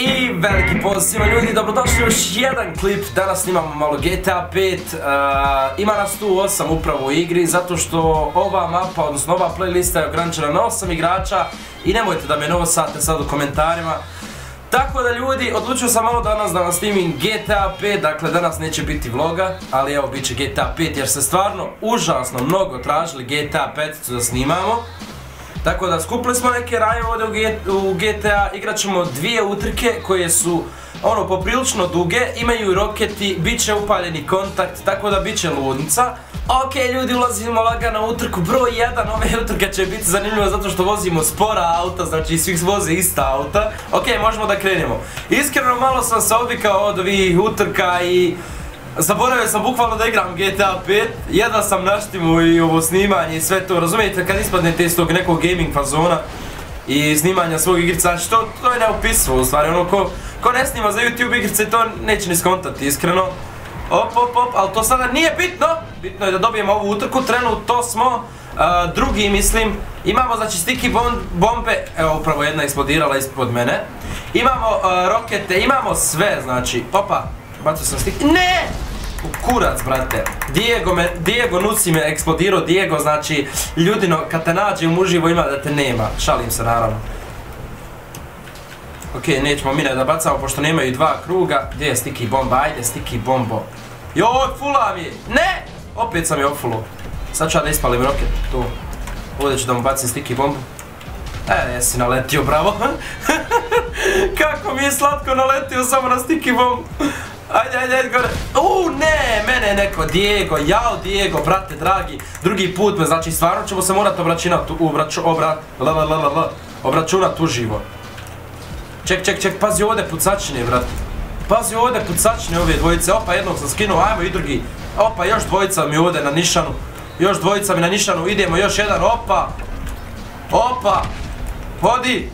I veliki pozdrav svima ljudi, dobrodošli još jedan klip, danas snimamo malo GTA 5 uh, Ima nas tu 8 upravo u igri, zato što ova mapa, odnosno ova playlista je ograničena na 8 igrača. I nemojte da me nosate sad u komentarima. Tako da ljudi, odlučio sam malo danas da vam snimim GTA 5, dakle danas neće biti vloga, ali evo bit će GTA 5 jer se stvarno užasno mnogo tražili GTA 5 da snimamo. Tako da skupili smo neke raje ovdje u GTA, igrat ćemo dvije utrke koje su ono poprilično duge, imaju roketi, bit će upaljeni kontakt, tako da bit će ludnica. Ok ljudi, ulazimo lagano u utrku broj 1, ove utrke će biti zanimljivo zato što vozimo spora auta, znači svih voze ista auta. Ok, možemo da krenemo. Iskreno malo sam se odvikao od ovih utrka i Zaboravio sam bukvalno da igram GTA 5, jedva sam naštimo i ovo snimanje i sve to, razumijete kad ispadnete iz tog nekog gaming fazona i snimanja svog igrica, znači to, je neopisivo u stvari, ono ko, ne snima za YouTube igrice to neće ni skontati iskreno. Op, op, op, ali to sada nije bitno, bitno je da dobijemo ovu utrku, trenutno smo drugi mislim, imamo znači stiki bombe, evo upravo jedna eksplodirala ispod mene, imamo rokete, imamo sve znači, opa, bacio sam stik, ne! Kurac, brate. Diego, me, Diego Nuci me eksplodirao, Diego, znači, ljudino, kad te nađem uživo ima da te nema. Šalim se, naravno. Ok, nećemo mine da bacamo, pošto nemaju dva kruga. Gdje je stiki bomba? Ajde, stiki bombo. Joj, fula mi Ne! Opet sam je ofulo. Sad ću ja da ispalim roket, tu. Ovdje ću da mu bacim stiki bombu. E, jesi naletio, bravo. Kako mi je slatko naletio samo na stiki bombu. Ajde, ajde, ajde, gore. Uuu, ne, mene neko, Diego, jao Diego, brate dragi, drugi put me, znači stvarno ćemo se morat obračunat, obraču, obrat, obračunat uživo. Ček, ček, ček, pazi ovdje pucačine, brate. Pazi ovdje pucačine ove dvojice, opa, jednog sam skinuo, ajmo i drugi. Opa, još dvojica mi ovdje na nišanu. Još dvojica mi na nišanu, idemo, još jedan, opa. Opa. Hodi.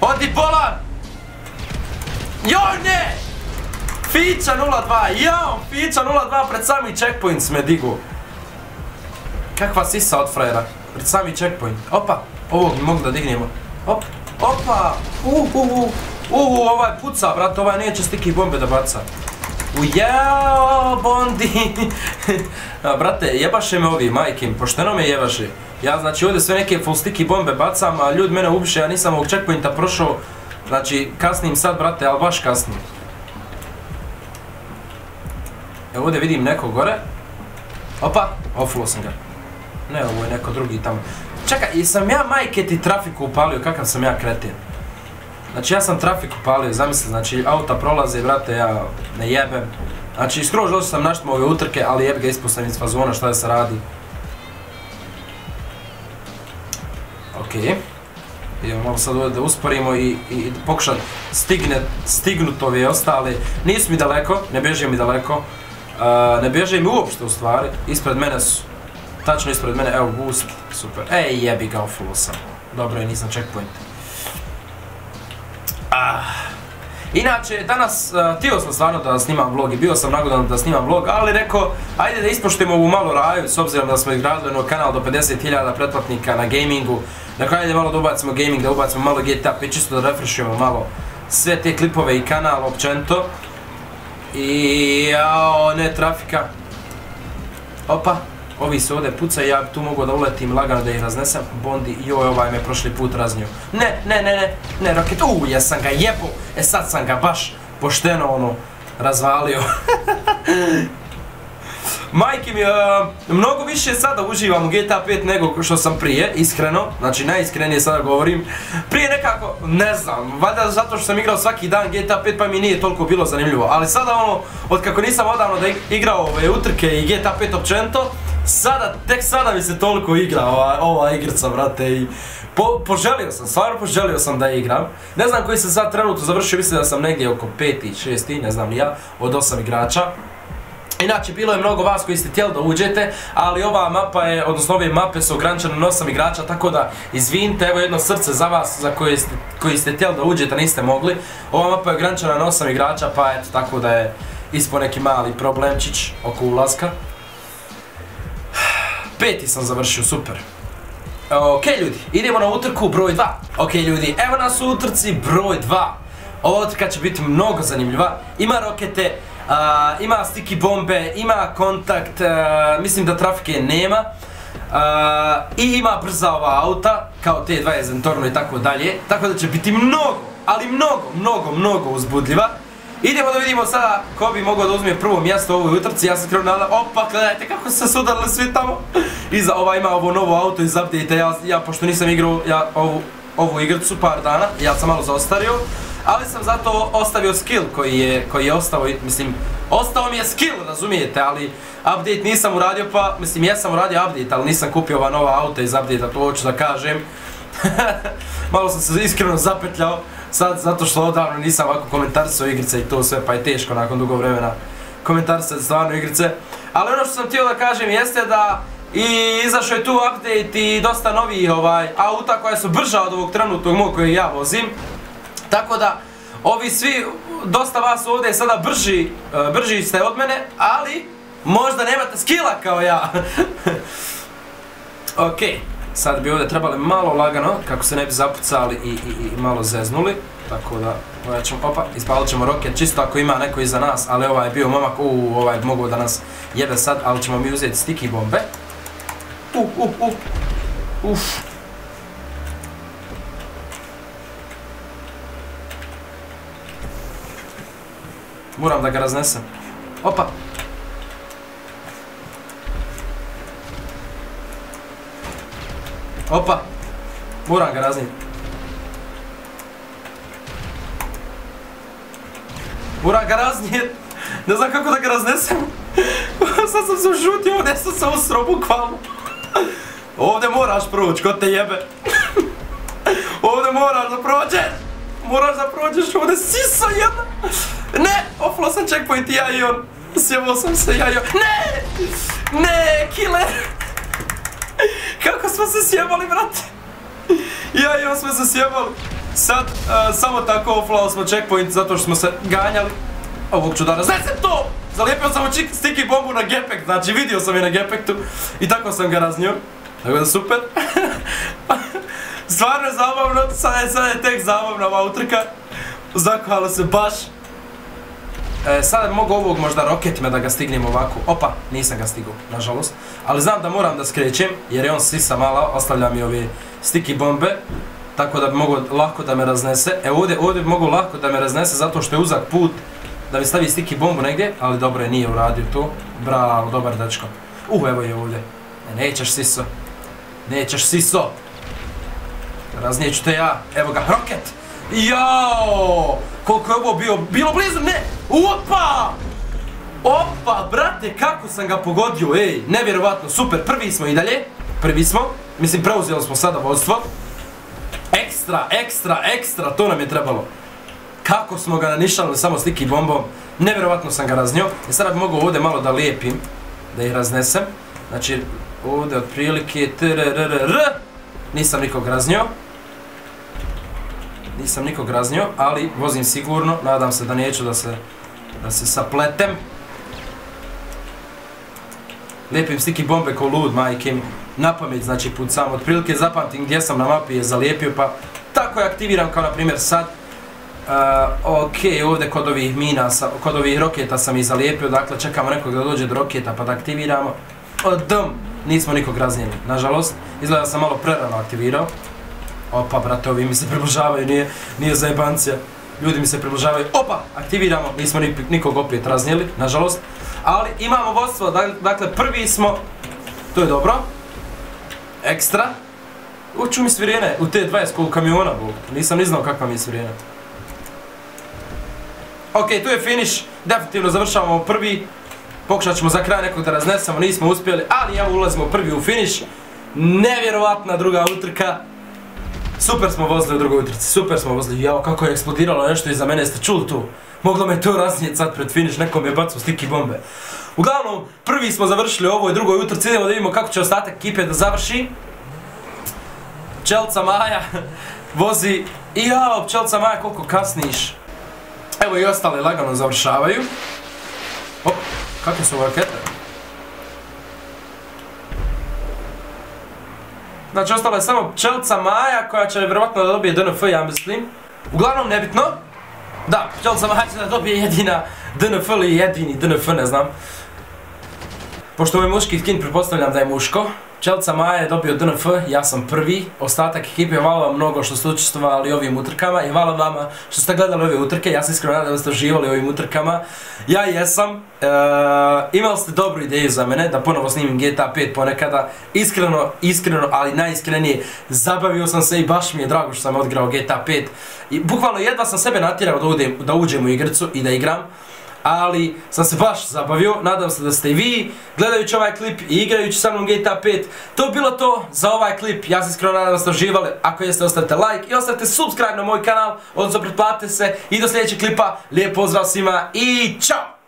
Hodi, bolan. Joj, ne. Fića 02, jao, Fića 02 pred sami checkpoint me digu. Kakva sisa od frajera, pred sami checkpoint. Opa, ovog mi mogu da dignemo. Op, opa, uh, uh, uh, uh, ovaj puca, brat, ovaj neće stiki bombe da baca. Ujao, Bondi! brate, jebaše me ovi, majkim, pošteno me jebaše. Ja, znači, ovdje sve neke full sticky bombe bacam, a ljudi mene ubiše, ja nisam ovog checkpointa prošao. Znači, kasnim sad, brate, ali baš kasnim. Evo ovdje vidim neko gore. Opa, ofulo sam ga. Ne, ovo je neko drugi tamo. Čekaj, jesam ja majke ti trafiku upalio, kakav sam ja kreten? Znači ja sam trafiku upalio, zamisli, znači auta prolaze, brate, ja ne jebem. Znači skroz došao sam naštimo ove utrke, ali jeb ga ispostavim iz fazona, šta da se radi. Okej. Idemo malo sad ovdje da usporimo i, i pokušat stignut ove ostale. Nisu mi daleko, ne bježio mi daleko ne bježe mi uopšte u stvari, ispred mene su, tačno ispred mene, evo boost, super, ej jebi ga ofulo sam, dobro je nisam checkpoint. Inače, danas, htio sam stvarno da snimam vlog i bio sam nagodan da snimam vlog, ali rekao, ajde da ispoštimo ovu malu raju, s obzirom da smo izgradili ono kanal do 50.000 pretplatnika na gamingu, dakle ajde malo da ubacimo gaming, da ubacimo malo GTA 5, čisto da refreshujemo malo sve te klipove i kanal općenito. I jao, ne trafika. Opa, ovi se ovdje pucaju, ja tu mogu da uletim lagano da ih raznesem. Bondi, joj, ovaj me prošli put raznio. Ne, ne, ne, ne, ne, roket, uuu, jesam ga jebo. E sad sam ga baš pošteno ono razvalio. Majke mi, uh, mnogo više sada uživam u GTA 5 nego što sam prije, iskreno, znači najiskrenije sada govorim. Prije nekako, ne znam, valjda zato što sam igrao svaki dan GTA 5 pa mi nije toliko bilo zanimljivo, ali sada ono, od kako nisam odavno da igrao ove utrke i GTA 5 općenito, sada, tek sada mi se toliko igra ova, ova igrica, brate, i po, poželio sam, stvarno poželio sam da igram. Ne znam koji sam sad trenutno završio, mislim da sam negdje oko 5 6 ne znam ni ja, od 8 igrača. Inače, bilo je mnogo vas koji ste htjeli da uđete, ali ova mapa je, odnosno ove mape su ograničene na 8 igrača, tako da izvinite, evo jedno srce za vas za koji ste htjeli da uđete, niste mogli. Ova mapa je ograničena na 8 igrača, pa eto, tako da je ispo neki mali problemčić oko ulaska. Peti sam završio, super. Ok ljudi, idemo na utrku broj 2. Ok ljudi, evo nas u utrci broj 2. Ova utrka će biti mnogo zanimljiva. Ima rokete, ima sticky bombe, ima kontakt, a, mislim da trafike nema. A, I ima brza ova auta, kao T2 Zentorno i tako dalje. Tako da će biti mnogo, ali mnogo, mnogo, mnogo uzbudljiva. Idemo da vidimo sada ko bi mogao da uzme prvo mjesto u ovoj utrci, ja sam krenuo na opa, gledajte kako su se sudarili svi tamo. Iza ova ima ovo novo auto iz update ja, ja pošto nisam igrao ovu, ovu igricu par dana, ja sam malo zaostario. Ali sam zato ostavio skill koji je, koji je ostao, mislim, ostao mi je skill, razumijete, ali update nisam uradio pa, mislim, jesam uradio update, ali nisam kupio ova nova auta iz update-a, to hoću da kažem. malo sam se iskreno zapetljao, sad zato što odavno nisam ovako komentarisao igrice i to sve, pa je teško nakon dugo vremena komentarisati stvarno igrice. Ali ono što sam htio da kažem jeste da i izašao je tu update i dosta novih ovaj, auta koja su brža od ovog trenutnog mog kojeg ja vozim. Tako da, ovi svi, dosta vas ovdje sada brži, uh, brži ste od mene, ali možda nemate skilla kao ja. ok, sad bi ovdje trebali malo lagano, kako se ne bi zapucali i, malo zeznuli. Tako da, ovaj ćemo, opa, ispalit ćemo roket, čisto ako ima neko iza nas, ali ovaj je bio momak, u, ovaj mogu da nas jebe sad, ali ćemo mi uzeti sticky bombe. Uh, uh, uh, uff. Moram da ga raznesem. Opa! Opa! Moram ga raznijeti. Moram ga raznijeti. Ne znam kako da ga raznesem. Sad sam se ušutio, ovdje sam se usro, bukvalno. Ovdje moraš proći, ko te jebe. Ovdje moraš da prođe. Moraš da prođeš, ovdje sisa jedna. Ne, oflo sam checkpoint i ja i on. Sjebao sam se ja i on. Ne! Ne, killer! Kako smo se sjebali, brate? Ja i on smo se sjebali. Sad, uh, samo tako oflao smo checkpoint zato što smo se ganjali. Ovog ću da raznesem to! Zalijepio sam u sticky bombu na gepek, znači vidio sam je na gepektu i tako sam ga raznio. Tako da super. Stvarno je zabavno, sad je tek zabavna ova utrka. Zahvala se baš. E, sad mogu ovog možda roketime da ga stignem ovako. Opa, nisam ga stigao, nažalost. Ali znam da moram da skrećem, jer je on sisa mala, ostavlja mi ove sticky bombe. Tako da bi mogo lako da me raznese. E ovdje, ovdje bi mogo lako da me raznese zato što je uzak put da mi stavi sticky bombu negdje, ali dobro je, nije uradio to. Bravo, dobar dečko. Uh, evo je ovdje. E, nećeš siso. Nećeš siso. Raznijeću te ja. Evo ga, roket! Jao! Koliko je ovo bio, bilo blizu, ne! Opa! Opa, brate, kako sam ga pogodio, ej, nevjerovatno, super, prvi smo i dalje, prvi smo, mislim, preuzeli smo sada vodstvo. Ekstra, ekstra, ekstra, to nam je trebalo. Kako smo ga nanišali samo stiki bombom, nevjerovatno sam ga raznio. I sada bi mogu ovdje malo da lijepim, da ih raznesem. Znači, ovdje otprilike, trrrrrr, nisam nikog raznio nisam nikog raznio, ali vozim sigurno, nadam se da neću da se, da se sapletem. Lijepim stiki bombe ko lud, majke mi. Na pamet, znači put sam otprilike zapamtim gdje sam na mapi je zalijepio, pa tako je aktiviram kao na primjer sad. Ok, ovdje kod ovih mina, kod ovih roketa sam ih zalijepio, dakle čekamo nekog da dođe do roketa pa da aktiviramo. Odm, nismo nikog raznijeli, nažalost. Izgleda sam malo prerano aktivirao. Opa, brate, ovi mi se približavaju, nije, nije zajebancija. Ljudi mi se približavaju. Opa, aktiviramo, nismo nikog opet raznijeli, nažalost. Ali imamo vodstvo, dakle, prvi smo, to je dobro. Ekstra. Uču mi svirene, u te 20 kol kamiona, bol. Nisam ni znao kakva mi je svirena. Ok, tu je finish, definitivno završavamo prvi. Pokušat ćemo za kraj nekog da raznesemo, nismo uspjeli, ali evo ulazimo prvi u finish. Nevjerovatna druga utrka. Super smo vozili u drugoj utrci, super smo vozili, jao kako je eksplodiralo nešto iza mene, jeste čuli tu? Moglo me to raznijeti sad pred neko mi je bacao stiki bombe. Uglavnom, prvi smo završili u ovoj drugoj utrci, idemo da vidimo kako će ostatak ekipe da završi. Pčelca Maja vozi, i jao, Pčelca Maja koliko kasniš. Evo i ostale lagano završavaju. Op, kakve su ove rakete? Znači ostala je samo pčelca Maja koja će vjerovatno da dobije DNF, ja mislim. Uglavnom nebitno. Da, Pčelca Maja će da dobije jedina DNF ili jedini DNF, ne znam. Pošto je muški skin, pretpostavljam da je muško. Čelca Maja je dobio DNF, ja sam prvi. Ostatak ekipe, hvala vam mnogo što ste učestvovali ovim utrkama i hvala vama što ste gledali ove utrke. Ja sam iskreno nadam da ste uživali ovim utrkama. Ja jesam. E, imali ste dobru ideju za mene da ponovo snimim GTA 5 ponekada. Iskreno, iskreno, ali najiskrenije, zabavio sam se i baš mi je drago što sam odgrao GTA 5. I bukvalno jedva sam sebe natjerao da, da uđem u igricu i da igram ali sam se baš zabavio, nadam se da ste i vi gledajući ovaj klip i igrajući sa mnom GTA 5. To bi bilo to za ovaj klip, ja se iskreno nadam da ste uživali, ako jeste ostavite like i ostavite subscribe na moj kanal, odnosno pretplatite se i do sljedećeg klipa, lijep pozdrav svima i čao!